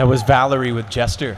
That was Valerie with Jester.